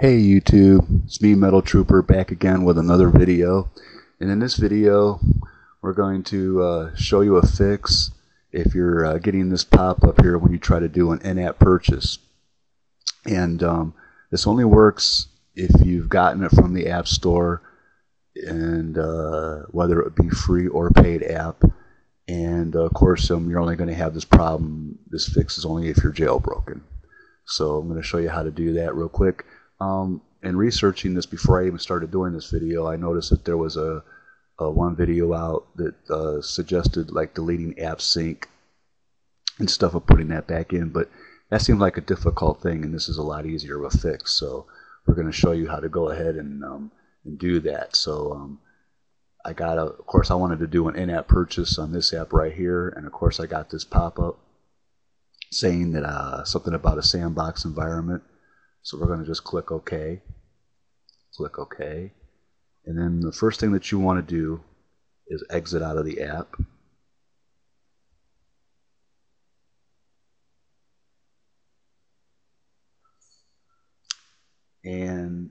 Hey YouTube, it's me Metal Trooper back again with another video. And in this video we're going to uh, show you a fix if you're uh, getting this pop-up here when you try to do an in-app purchase. And um, this only works if you've gotten it from the App Store and uh, whether it be free or paid app. And of course um, you're only going to have this problem this fix is only if you're jailbroken. So I'm going to show you how to do that real quick um, in researching this before I even started doing this video, I noticed that there was a, a one video out that uh, suggested like deleting AppSync and stuff of putting that back in, but that seemed like a difficult thing, and this is a lot easier of a fix. So we're going to show you how to go ahead and um, and do that. So um, I got a, of course I wanted to do an in-app purchase on this app right here, and of course I got this pop-up saying that uh, something about a sandbox environment. So we're going to just click OK. Click OK. And then the first thing that you want to do is exit out of the app. And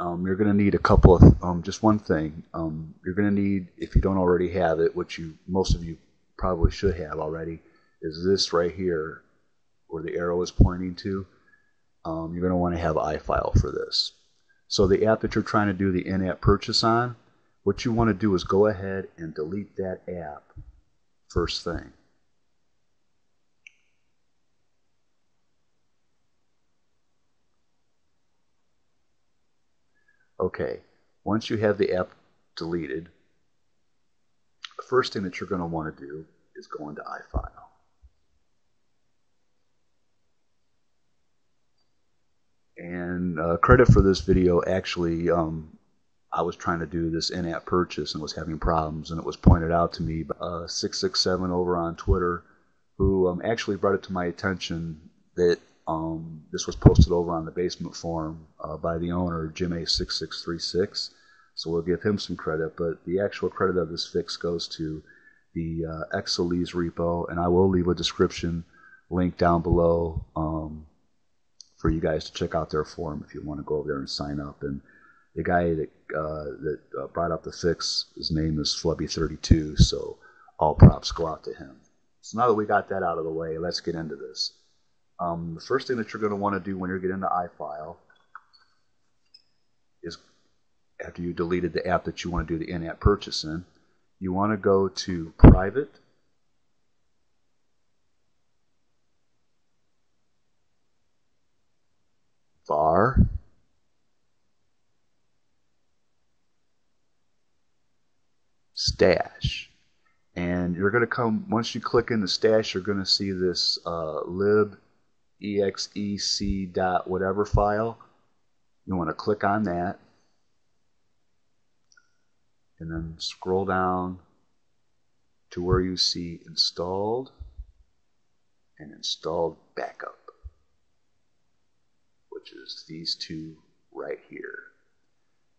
um, you're going to need a couple of, um, just one thing. Um, you're going to need, if you don't already have it, which you most of you probably should have already, is this right here where the arrow is pointing to um, you're going to want to have iFile for this. So the app that you're trying to do the in-app purchase on, what you want to do is go ahead and delete that app first thing. Okay, once you have the app deleted, the first thing that you're going to want to do is go into iFile. And uh, credit for this video, actually, um, I was trying to do this in-app purchase and was having problems, and it was pointed out to me by uh, 667 over on Twitter, who um, actually brought it to my attention that um, this was posted over on the basement forum uh, by the owner, Jim A6636. So we'll give him some credit, but the actual credit of this fix goes to the uh, XSellize repo, and I will leave a description link down below um, for you guys to check out their forum if you want to go over there and sign up. And the guy that uh, that uh, brought up the fix, his name is Flubby32, so all props go out to him. So now that we got that out of the way, let's get into this. Um, the first thing that you're going to want to do when you get into iFile is after you deleted the app that you want to do the in-app purchase in, you want to go to Private var stash. And you're going to come once you click in the stash you're going to see this uh, lib exec dot whatever file. You want to click on that. And then scroll down to where you see installed and installed backup which is these two right here.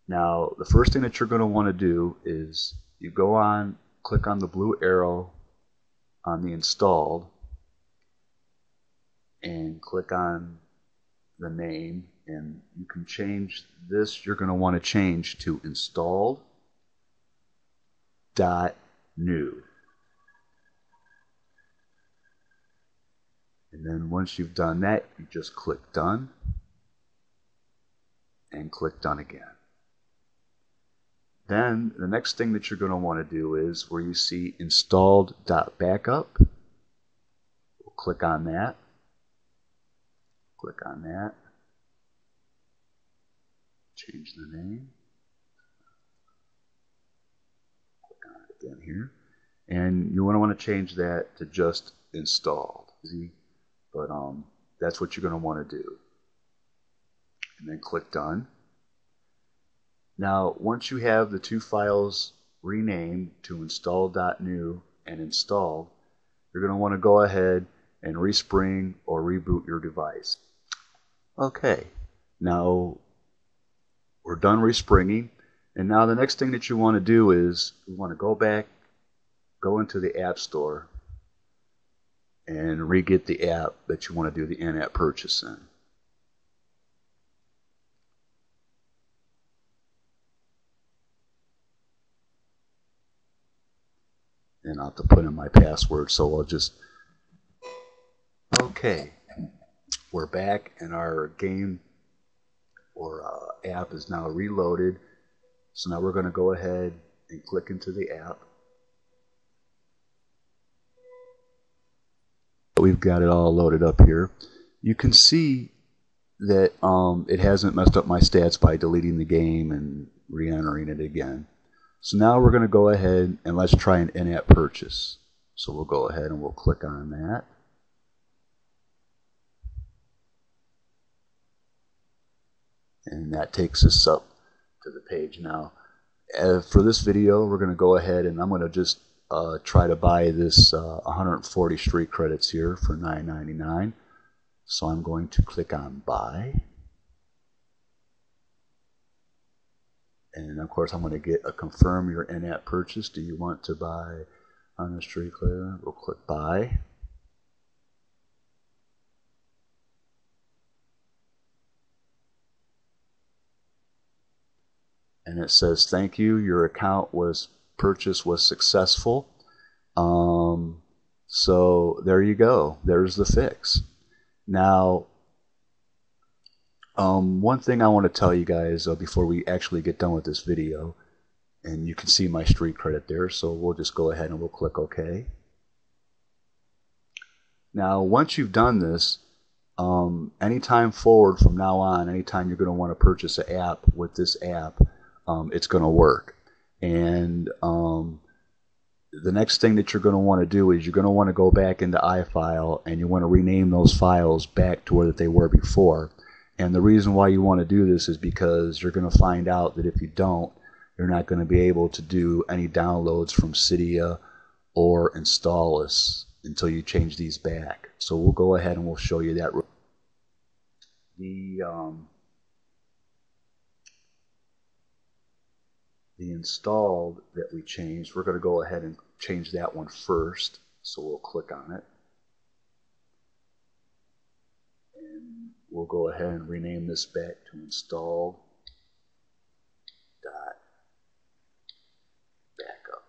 Now, the first thing that you're going to want to do is you go on, click on the blue arrow on the installed, and click on the name, and you can change this. You're going to want to change to installed dot new. And then once you've done that, you just click done and click Done again. Then the next thing that you're going to want to do is where you see installed.backup. We'll click on that. Click on that. Change the name. Click on it again here. And you want to want to change that to just installed. But um, that's what you're going to want to do and then click Done. Now, once you have the two files renamed to install.new and installed, you're going to want to go ahead and respring or reboot your device. Okay, now we're done respringing. And now the next thing that you want to do is you want to go back, go into the App Store, and re-get the app that you want to do the in-app purchase in. And I'll have to put in my password. So I'll just, okay, we're back and our game or uh, app is now reloaded. So now we're going to go ahead and click into the app. We've got it all loaded up here. You can see that um, it hasn't messed up my stats by deleting the game and re-entering it again. So now we're going to go ahead and let's try an in-app purchase. So we'll go ahead and we'll click on that. And that takes us up to the page now. Uh, for this video, we're going to go ahead and I'm going to just uh, try to buy this uh, 140 street credits here for $9.99. So I'm going to click on buy. And of course, I'm going to get a confirm your in-app purchase. Do you want to buy on the street clear? We'll click buy. And it says, thank you, your account was purchase was successful. Um, so there you go. There's the fix. Now, um, one thing I want to tell you guys uh, before we actually get done with this video, and you can see my street credit there, so we'll just go ahead and we'll click OK. Now, once you've done this, um, anytime forward from now on, anytime you're going to want to purchase an app with this app, um, it's going to work. And um, the next thing that you're going to want to do is you're going to want to go back into iFile and you want to rename those files back to where that they were before. And the reason why you want to do this is because you're going to find out that if you don't, you're not going to be able to do any downloads from Cydia or Installous until you change these back. So we'll go ahead and we'll show you that. The um, the installed that we changed, we're going to go ahead and change that one first. So we'll click on it. We'll go ahead and rename this back to install dot backup.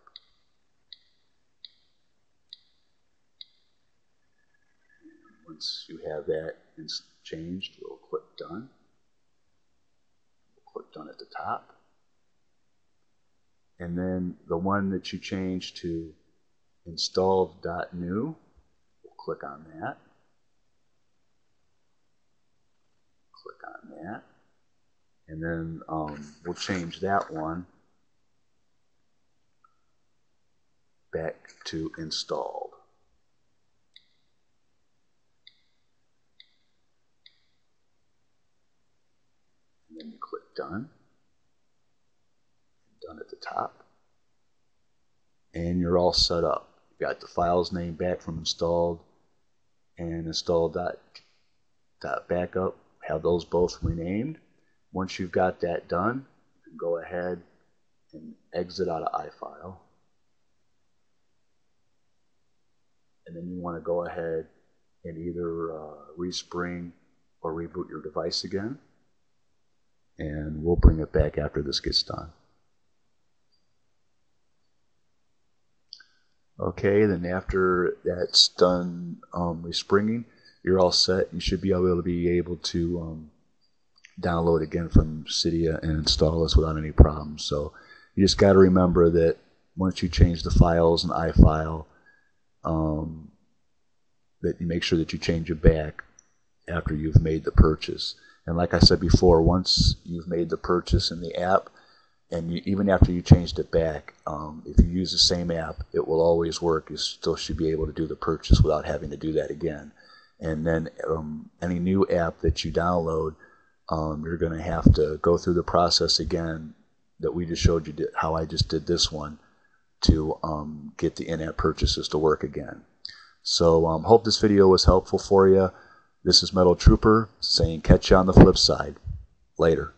once you have that changed, we'll click done. We'll click done at the top. And then the one that you changed to install.new, we'll click on that. That. And then um, we'll change that one back to installed. And then you click done. Done at the top. And you're all set up. You got the file's name back from installed and installed dot, dot backup have those both renamed. Once you've got that done, you can go ahead and exit out of iFile. And then you want to go ahead and either uh, respring or reboot your device again. And we'll bring it back after this gets done. Okay, then after that's done um, respringing, you're all set. You should be able to be able to um, download again from Cydia and Installous without any problems. So you just got to remember that once you change the files in iFile, um, that you make sure that you change it back after you've made the purchase. And like I said before, once you've made the purchase in the app, and you, even after you changed it back, um, if you use the same app, it will always work. You still should be able to do the purchase without having to do that again and then um, any new app that you download, um, you're going to have to go through the process again that we just showed you how I just did this one to um, get the in-app purchases to work again. So um, hope this video was helpful for you. This is Metal Trooper saying catch you on the flip side. Later.